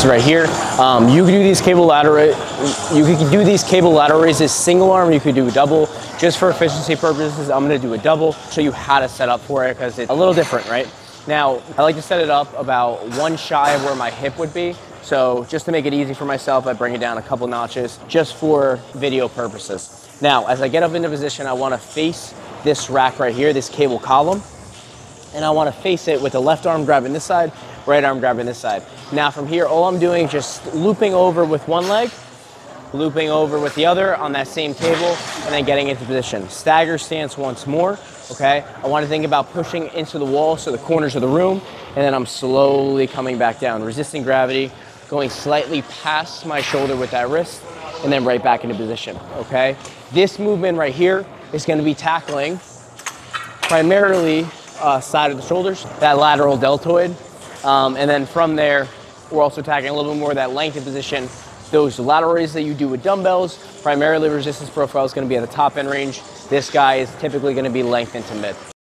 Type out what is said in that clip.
purposes right here. Um, you can do these cable lateral, you can do these cable lateral raises single arm, you could do a double. Just for efficiency purposes, I'm gonna do a double, show you how to set up for it because it's a little different, right? Now, I like to set it up about one shy of where my hip would be. So just to make it easy for myself, I bring it down a couple notches just for video purposes. Now, as I get up into position, I wanna face this rack right here, this cable column, and I wanna face it with the left arm grabbing this side, right arm grabbing this side. Now from here, all I'm doing is just looping over with one leg, looping over with the other on that same cable, and then getting into position. Stagger stance once more, okay? I wanna think about pushing into the wall, so the corners of the room, and then I'm slowly coming back down, resisting gravity, going slightly past my shoulder with that wrist, and then right back into position, okay? This movement right here is gonna be tackling primarily uh, side of the shoulders, that lateral deltoid. Um, and then from there, we're also tackling a little bit more of that lengthened position. Those lateral raises that you do with dumbbells, primarily resistance profile is gonna be at the top end range. This guy is typically gonna be lengthened to mid.